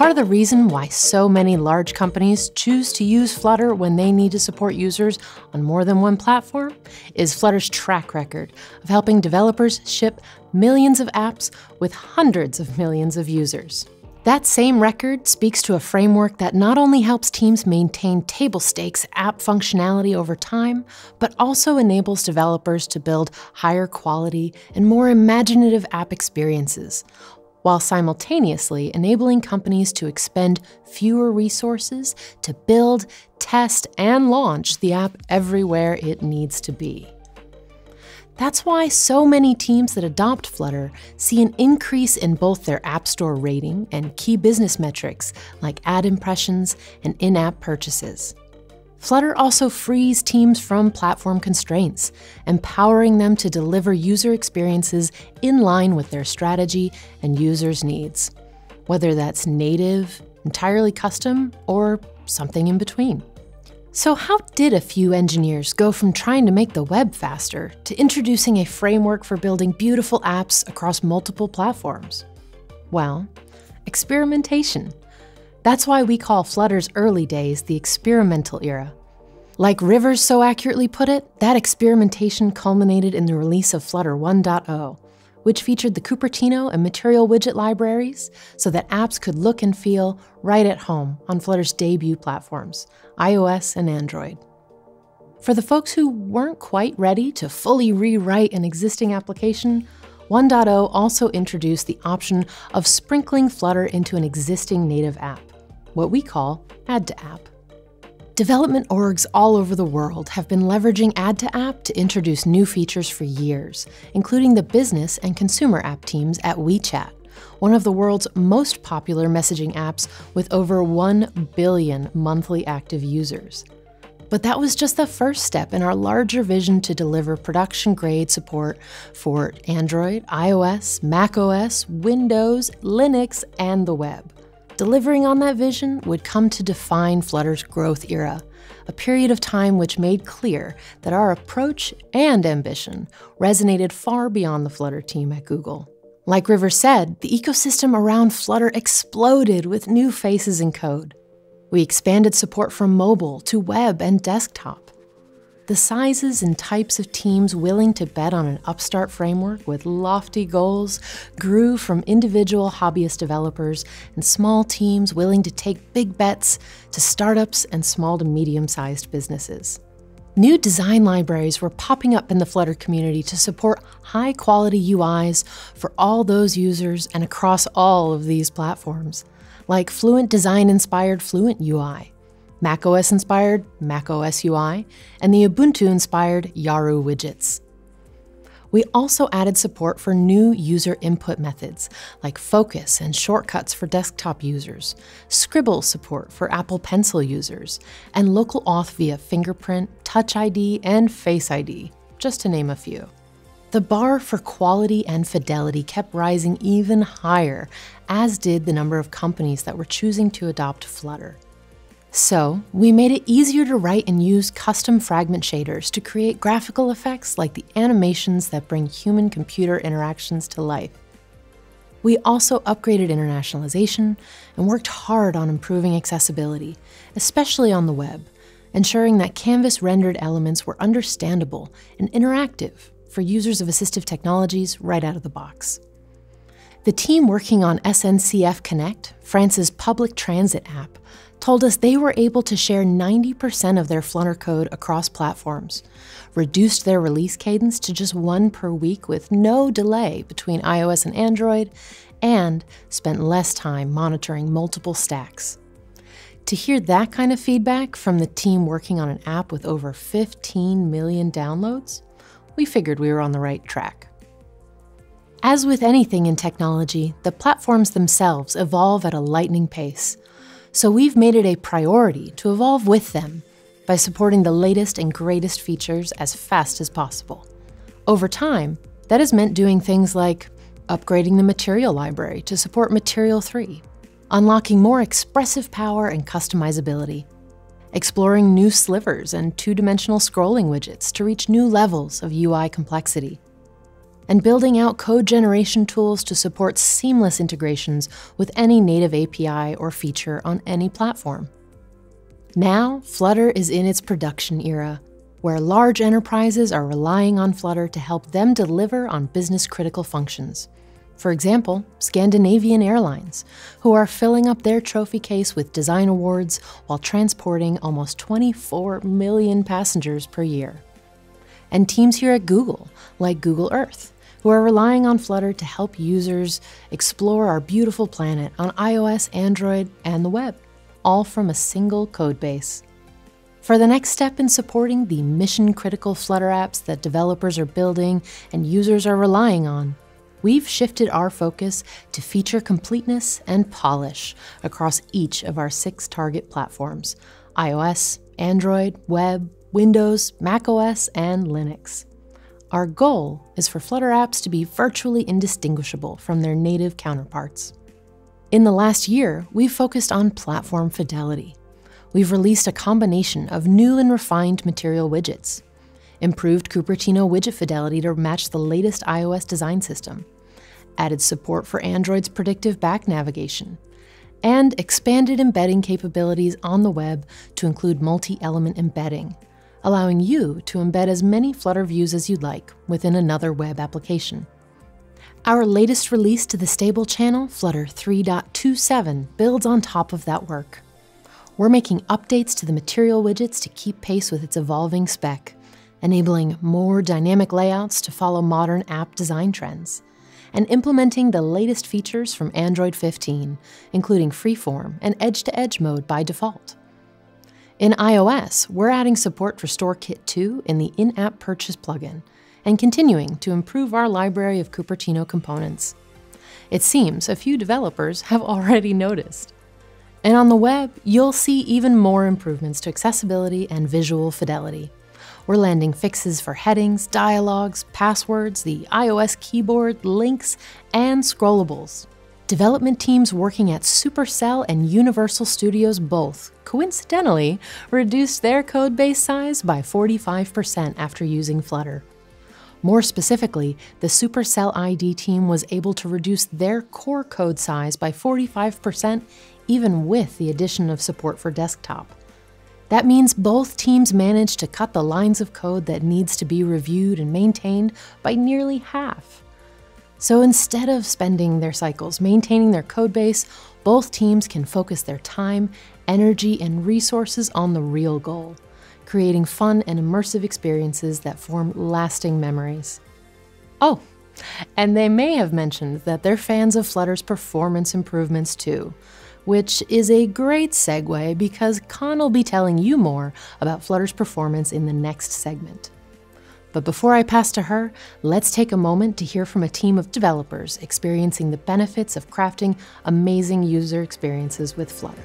Part of the reason why so many large companies choose to use Flutter when they need to support users on more than one platform is Flutter's track record of helping developers ship millions of apps with hundreds of millions of users. That same record speaks to a framework that not only helps teams maintain table stakes app functionality over time, but also enables developers to build higher quality and more imaginative app experiences, while simultaneously enabling companies to expend fewer resources to build, test, and launch the app everywhere it needs to be. That's why so many teams that adopt Flutter see an increase in both their App Store rating and key business metrics like ad impressions and in app purchases. Flutter also frees teams from platform constraints, empowering them to deliver user experiences in line with their strategy and users' needs, whether that's native, entirely custom, or something in between. So, how did a few engineers go from trying to make the web faster to introducing a framework for building beautiful apps across multiple platforms? Well, experimentation. That's why we call Flutter's early days the experimental era. Like Rivers so accurately put it, that experimentation culminated in the release of Flutter 1.0, which featured the Cupertino and Material widget libraries so that apps could look and feel right at home on Flutter's debut platforms, iOS and Android. For the folks who weren't quite ready to fully rewrite an existing application, 1.0 also introduced the option of sprinkling Flutter into an existing native app, what we call Add to App. Development orgs all over the world have been leveraging Add to App to introduce new features for years, including the business and consumer app teams at WeChat, one of the world's most popular messaging apps with over 1 billion monthly active users. But that was just the first step in our larger vision to deliver production grade support for Android, iOS, macOS, Windows, Linux, and the web. Delivering on that vision would come to define Flutter's growth era, a period of time which made clear that our approach and ambition resonated far beyond the Flutter team at Google. Like River said, the ecosystem around Flutter exploded with new faces and code. We expanded support from mobile to web and desktop the sizes and types of teams willing to bet on an upstart framework with lofty goals grew from individual hobbyist developers and small teams willing to take big bets to startups and small to medium sized businesses. New design libraries were popping up in the Flutter community to support high quality UIs for all those users and across all of these platforms, like Fluent Design inspired Fluent UI macOS inspired macOS UI, and the Ubuntu inspired Yaru widgets. We also added support for new user input methods like Focus and shortcuts for desktop users, Scribble support for Apple Pencil users, and local auth via fingerprint, Touch ID, and Face ID, just to name a few. The bar for quality and fidelity kept rising even higher, as did the number of companies that were choosing to adopt Flutter. So, we made it easier to write and use custom fragment shaders to create graphical effects like the animations that bring human computer interactions to life. We also upgraded internationalization and worked hard on improving accessibility, especially on the web, ensuring that Canvas rendered elements were understandable and interactive for users of assistive technologies right out of the box. The team working on SNCF Connect, France's public transit app, told us they were able to share 90% of their Flutter code across platforms, reduced their release cadence to just one per week with no delay between iOS and Android, and spent less time monitoring multiple stacks. To hear that kind of feedback from the team working on an app with over 15 million downloads, we figured we were on the right track. As with anything in technology, the platforms themselves evolve at a lightning pace, so we've made it a priority to evolve with them by supporting the latest and greatest features as fast as possible. Over time, that has meant doing things like upgrading the Material library to support Material 3, unlocking more expressive power and customizability, exploring new slivers and two dimensional scrolling widgets to reach new levels of UI complexity, and building out code generation tools to support seamless integrations with any native API or feature on any platform. Now, Flutter is in its production era, where large enterprises are relying on Flutter to help them deliver on business critical functions. For example, Scandinavian Airlines, who are filling up their trophy case with design awards while transporting almost 24 million passengers per year. And teams here at Google, like Google Earth, who are relying on Flutter to help users explore our beautiful planet on iOS, Android, and the web, all from a single codebase. For the next step in supporting the mission critical Flutter apps that developers are building and users are relying on, we've shifted our focus to feature completeness and polish across each of our six target platforms iOS, Android, web, Windows, macOS, and Linux. Our goal is for Flutter apps to be virtually indistinguishable from their native counterparts. In the last year, we've focused on platform fidelity. We've released a combination of new and refined material widgets, improved Cupertino widget fidelity to match the latest iOS design system, added support for Android's predictive back navigation, and expanded embedding capabilities on the web to include multi element embedding, allowing you to embed as many Flutter views as you'd like within another web application. Our latest release to the stable channel, Flutter 3.27, builds on top of that work. We're making updates to the material widgets to keep pace with its evolving spec, enabling more dynamic layouts to follow modern app design trends, and implementing the latest features from Android 15, including freeform and edge to edge mode by default. In iOS, we're adding support for StoreKit 2 in the in app purchase plugin and continuing to improve our library of Cupertino components. It seems a few developers have already noticed. And on the web, you'll see even more improvements to accessibility and visual fidelity. We're landing fixes for headings, dialogues, passwords, the iOS keyboard, links, and scrollables. Development teams working at Supercell and Universal Studios both, coincidentally, reduced their codebase size by 45% after using Flutter. More specifically, the Supercell ID team was able to reduce their core code size by 45% even with the addition of support for desktop. That means both teams managed to cut the lines of code that needs to be reviewed and maintained by nearly half. So instead of spending their cycles maintaining their codebase, both teams can focus their time, energy, and resources on the real goal creating fun and immersive experiences that form lasting memories. Oh, and they may have mentioned that they're fans of Flutter's performance improvements too, which is a great segue because Con will be telling you more about Flutter's performance in the next segment. But before I pass to her, let's take a moment to hear from a team of developers experiencing the benefits of crafting amazing user experiences with Flutter.